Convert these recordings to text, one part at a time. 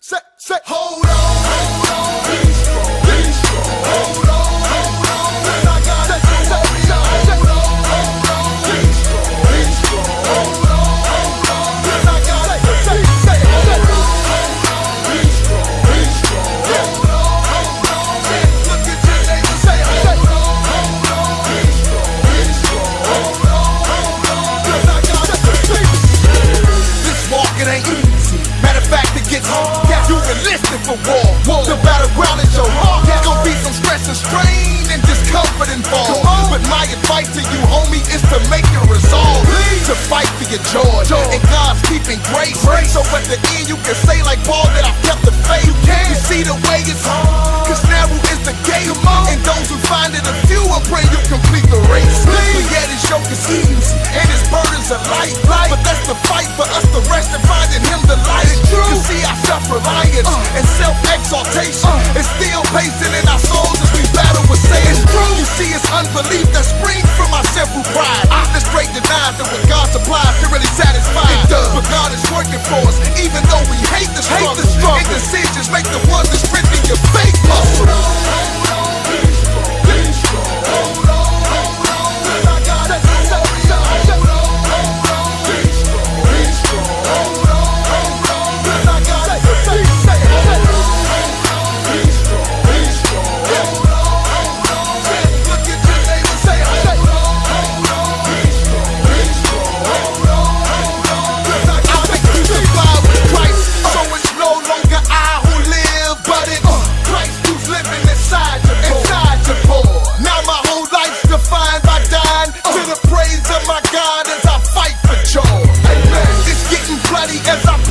set, set. Hold on, hold on. enlisted for war. war. The battleground is your heart. There's gonna be some stress and strain and discomfort involved. But my advice to you, homie, is to make your resolve. Please. To fight for your joy, joy. and God's keeping grace. grace. So at the end, you can pacing in our souls as we battle with Satan. You see, it's unbelief that springs from our sinful pride. This straight denied that what God supplies can really satisfy. It does, but God is working for us, even though we hate the struggle. Hate the struggle. Indecisions make the ones that strengthen your faith. Muscle.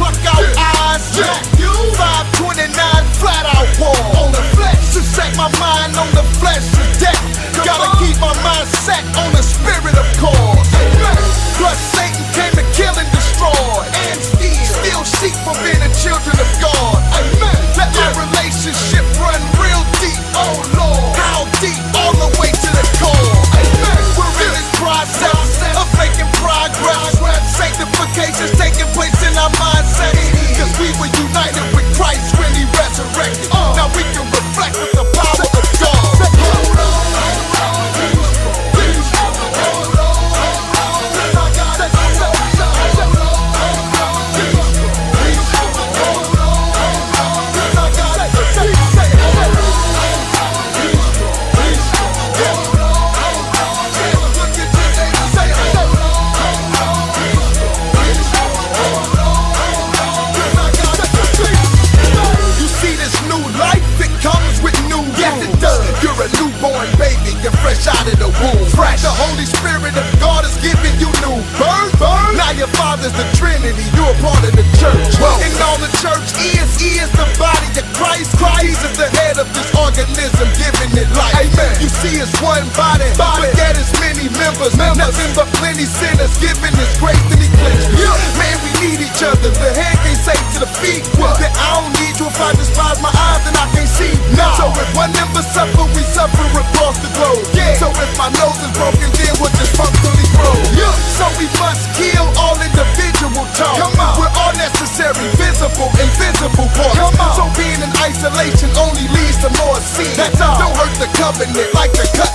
Mark out eyes. 529 flat out wall. On the flesh to set my mind on the flesh to death. Gotta keep my mind set on the as one body, body. but that is many members. members. Nothing but plenty sinners giving his grace to the cleanse. Yeah. Man, we need each other. The head can't safe to the feet. What? loving it like the cut.